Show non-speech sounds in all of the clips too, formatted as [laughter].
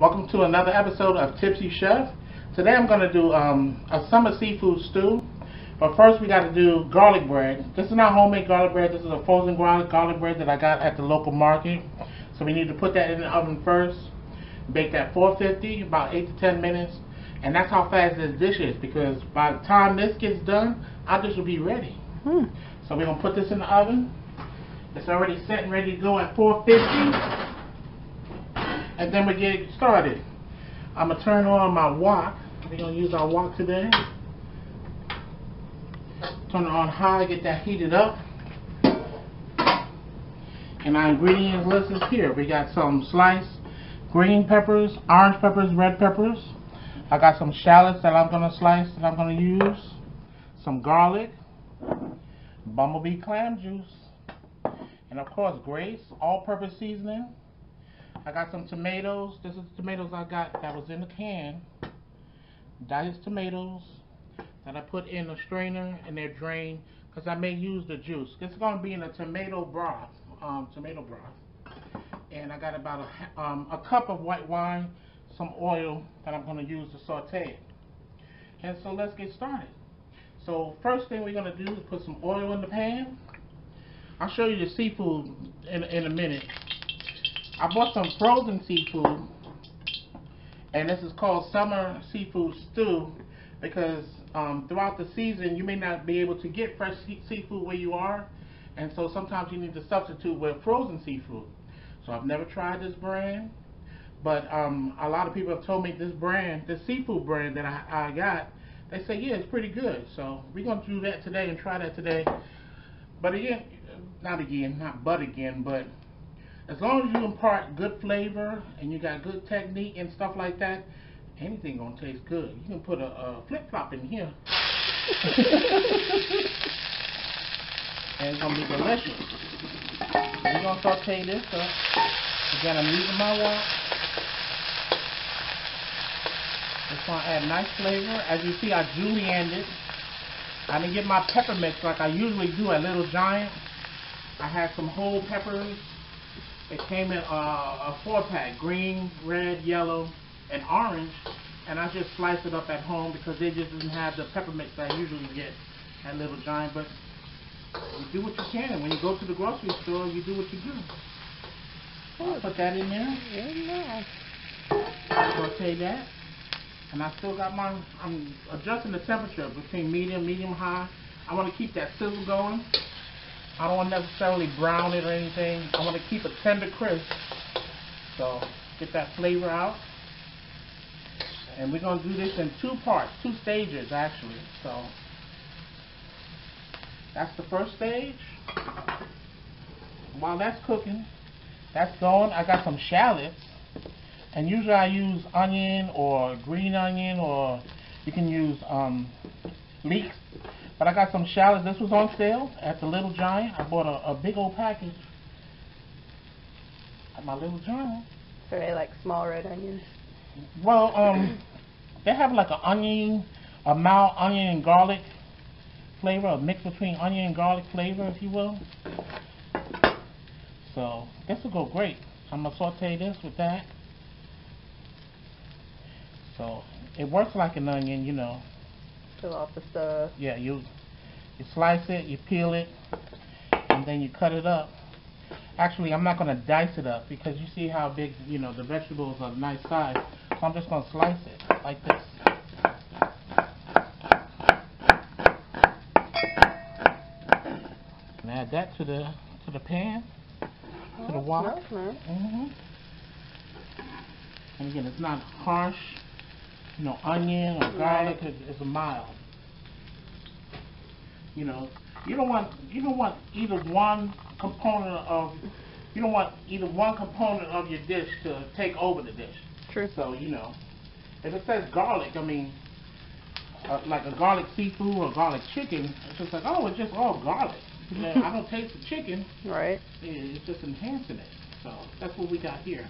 Welcome to another episode of Tipsy Chef. Today I'm going to do um, a summer seafood stew. But first we got to do garlic bread. This is not homemade garlic bread. This is a frozen garlic, garlic bread that I got at the local market. So we need to put that in the oven first. Bake that 450, about 8 to 10 minutes. And that's how fast this dish is because by the time this gets done, our dish will be ready. Hmm. So we're going to put this in the oven. It's already set and ready to go at 450 and then we get started. I'm gonna turn on my wok. We're gonna use our wok today. Turn it on high, get that heated up. And our ingredients list is here. We got some sliced green peppers, orange peppers, red peppers. I got some shallots that I'm gonna slice that I'm gonna use. Some garlic, bumblebee clam juice, and of course Grace all-purpose seasoning. I got some tomatoes. This is the tomatoes I got that was in the can. Diced tomatoes that I put in a strainer and they're drained because I may use the juice. It's going to be in a tomato broth, um, tomato broth. And I got about a, um, a cup of white wine, some oil that I'm going to use to saute. And so let's get started. So first thing we're going to do is put some oil in the pan. I'll show you the seafood in, in a minute. I bought some frozen seafood, and this is called summer seafood stew because um, throughout the season you may not be able to get fresh seafood where you are, and so sometimes you need to substitute with frozen seafood. So I've never tried this brand, but um, a lot of people have told me this brand, this seafood brand that I, I got, they say yeah it's pretty good. So we're gonna do that today and try that today. But again, not again, not but again, but as long as you impart good flavor and you got good technique and stuff like that, anything gonna taste good. You can put a, a flip flop in here. [laughs] and it's gonna be delicious. We're gonna saute this up. Again, I'm using my wok. It's gonna add nice flavor. As you see, I julienned it. I didn't get my pepper mix like I usually do at Little Giant. I had some whole peppers it came in a, a four pack, green, red, yellow, and orange. And I just sliced it up at home because they just didn't have the pepper mix I usually get at Little Giant. But you do what you can. When you go to the grocery store, you do what you do. I'll put that in there. Yeah. Saute that. And I still got my, I'm adjusting the temperature between medium, medium high. I want to keep that sizzle going. I don't want to necessarily brown it or anything. I want to keep it tender crisp. So get that flavor out. And we're going to do this in two parts, two stages actually. So that's the first stage. While that's cooking, that's going, I got some shallots. And usually I use onion or green onion or you can use um, leeks but I got some shallots. This was on sale at the Little Giant. I bought a, a big old package at my Little Giant. So they like small red onions? Well, um, they have like an onion, a mild onion and garlic flavor, a mix between onion and garlic flavor, if you will. So this will go great. I'm gonna saute this with that. So it works like an onion, you know. Peel off the stuff. Yeah, you you slice it, you peel it, and then you cut it up. Actually, I'm not going to dice it up because you see how big, you know, the vegetables are nice size. So I'm just going to slice it like this. And add that to the to the pan, oh, to the wok. Nice, man. Mm-hmm. And again, it's not harsh you know, onion or garlic right. is, is mild. You know, you don't want you don't want either one component of you don't want either one component of your dish to take over the dish. True. So you know, if it says garlic, I mean, uh, like a garlic seafood or garlic chicken, it's just like oh, it's just all garlic. I don't taste the chicken. Right. It's just enhancing it. So that's what we got here.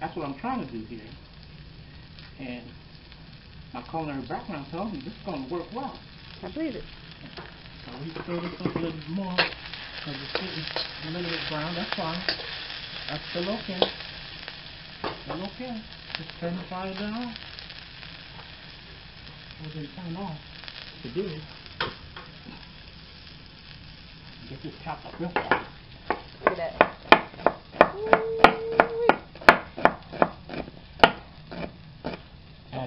That's what I'm trying to do here. And my culinary background tells me this is going to work well. I believe it. So we stir this up a little bit more because it's getting a little bit brown. That's fine. That's still okay. Still okay. Just turn the fire down. Or then turn off. to do It. Get this chopped up real fast. Look at that.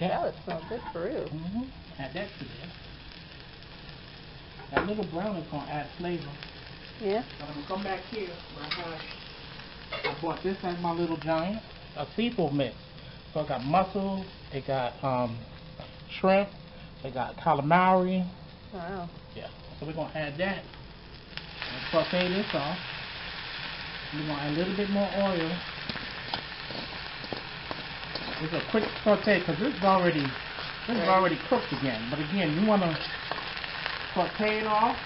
That. Salad smells good for real. Mm-hmm. Add that to there. That little brown is gonna add flavor. Yeah. So I'm gonna come back here where I have, I bought this as my little giant, a seafood mix. So I got mussels, it got um, shrimp, it got calamari. Wow. Yeah. So we're gonna add that. And saute this off. We're gonna add a little bit more oil. It's a quick saute because this is already this is already cooked again. But again, you wanna saute it off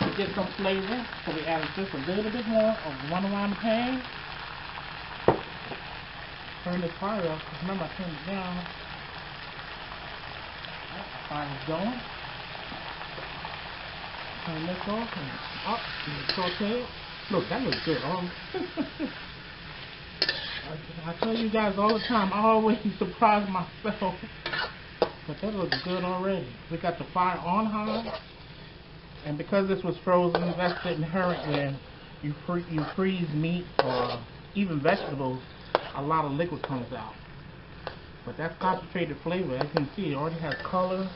to get some flavor. So we added just a little bit more of one around the pan. Turn the fire off. 'cause Remember, I turned it down. That fire's going. Turn this off and up and saute it. Look, that looks good. Um, [laughs] I, tell you guys all the time, I always surprise myself. But that looks good already. We got the fire on high. And because this was frozen, that's inherent when you, free, you freeze meat or even vegetables, a lot of liquid comes out. But that's concentrated flavor. As you can see, it already has color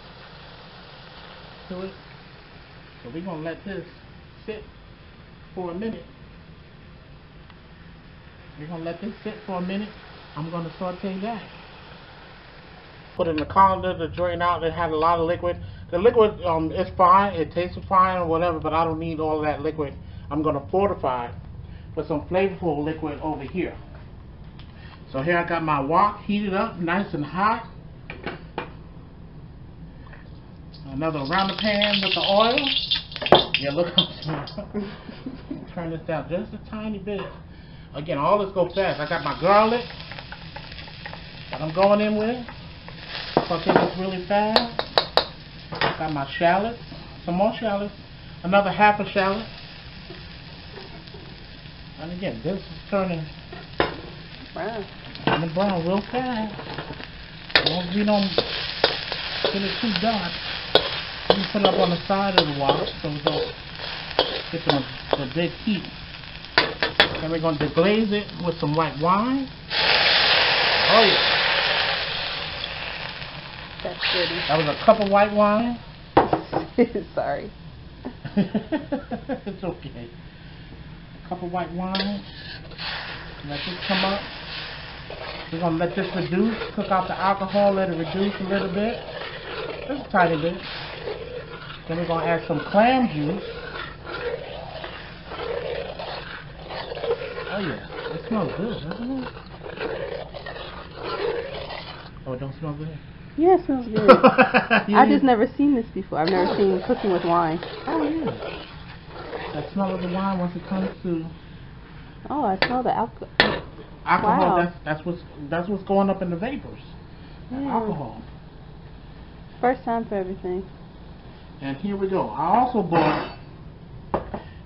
to it. So we're going to let this sit for a minute. We're going to let this sit for a minute. I'm going to saute that. Put in the colander to drain out. It had a lot of liquid. The liquid um, is fine. It tastes fine or whatever, but I don't need all that liquid. I'm going to fortify with some flavorful liquid over here. So here I got my wok heated up, nice and hot. Another around the pan with the oil. Yeah, look. [laughs] Turn this down just a tiny bit. Again, all this go fast. I got my garlic that I'm going in with. Saute this really fast. Got my shallots, some more shallots, another half a shallot. And again, this is turning Wow. turning brown real fast. As long as we don't get it too dark, we can put it up on the side of the wok so we don't get the, the big heat. Then we're going to deglaze it with some white wine. Oh yeah. That's pretty. That was a cup of white wine. [laughs] Sorry. [laughs] it's okay. A cup of white wine. Let this come up. We're gonna let this reduce, cook out the alcohol, let it reduce a little bit. Just a tiny bit. Then we're gonna add some clam juice. Yeah, it smells good, doesn't it? Oh, it don't smell good? Yeah, it smells [laughs] good. I just never seen this before. I've never seen cooking with wine. Oh yeah. That smell of the wine once it comes to Oh, I smell the alcohol. alcohol, Wow. that's that's what's that's what's going up in the vapors. Yeah. Alcohol. First time for everything. And here we go. I also bought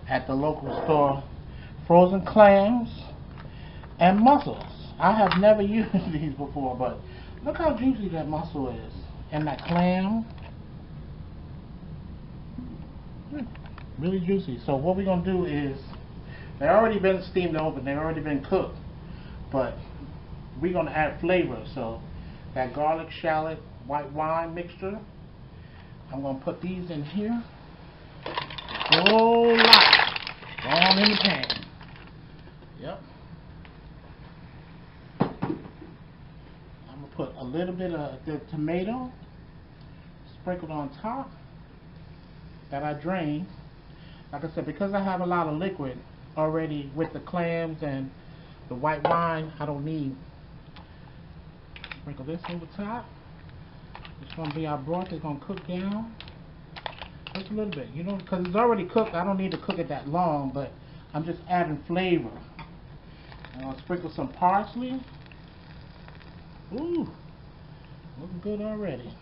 at the local store frozen clams and mussels. I have never [laughs] used these before, but look how juicy that mussel is. And that clam. Mm, Really juicy. So what we're gonna do is they've already been steamed over, they've already been cooked. But we're gonna add flavor. So that garlic, shallot, white wine mixture. I'm gonna put these in here. Whole lot. All in the pan. Yep. I'm gonna put a little bit of the tomato sprinkled on top that I drained. Like I said, because I have a lot of liquid already with the clams and the white wine, I don't need. Sprinkle this over top. It's gonna be our broth. It's gonna cook down just a little bit, you know, because it's already cooked. I don't need to cook it that long, but I'm just adding flavor. I'm gonna sprinkle some parsley. Ooh, looking good already.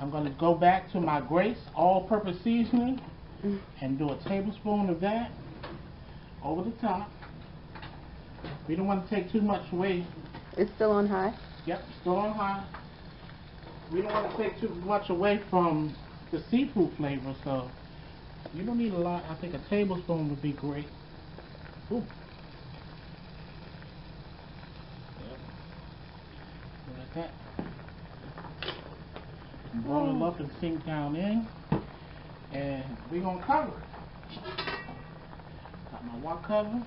I'm gonna go back to my Grace all-purpose seasoning and do a tablespoon of that over the top. We don't want to take too much away It's still on high? Yep, still on high. We don't want to take too much away from the seafood flavor, so you don't need a lot. I think a tablespoon would be great. Ooh. Yep. Like that. It up and sink down in. And we're going to cover it. Got my wok cover.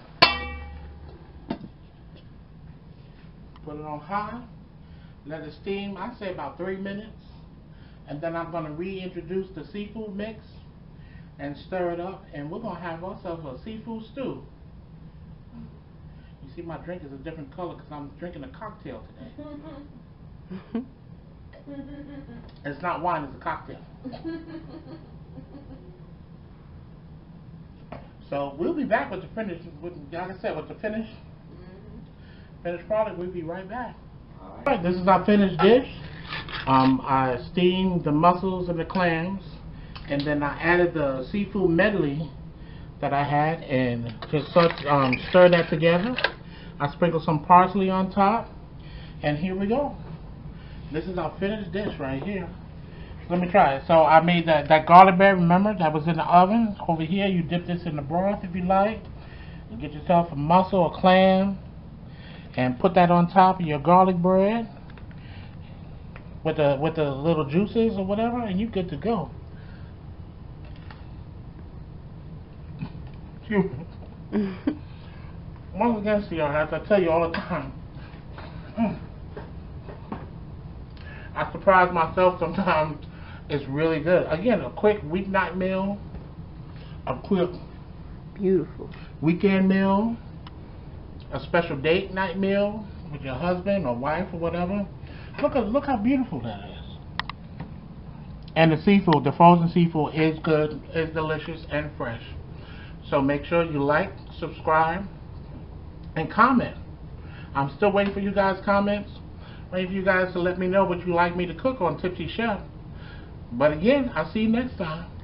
Put it on high. Let it steam, I say about three minutes. And then I'm going to reintroduce the seafood mix and stir it up. And we're going to have ourselves a seafood stew. You see my drink is a different color because I'm drinking a cocktail today. [laughs] it's not wine, it's a cocktail. [laughs] So we'll be back with the finish, with, like I said, with the finish, finished product. We'll be right back. All right, this is our finished dish. Um, I steamed the mussels and the clams, and then I added the seafood medley that I had, and just um, stir that together. I sprinkled some parsley on top, and here we go. This is our finished dish right here. Let me try it. So I made that, that garlic bread, remember, that was in the oven. Over here, you dip this in the broth if you like. You get yourself a mussel or clam and put that on top of your garlic bread with the with the little juices or whatever, and you're good to go. [laughs] Once again, Sierra, as I tell you all the time, I surprise myself sometimes it's really good. Again, a quick weeknight meal, a quick beautiful weekend meal, a special date night meal with your husband or wife or whatever. Look at look how beautiful that is. And the seafood, the frozen seafood is good, is delicious and fresh. So make sure you like, subscribe, and comment. I'm still waiting for you guys' comments. Waiting for you guys to let me know what you like me to cook on Tipsy Chef. But again, I'll see you next time.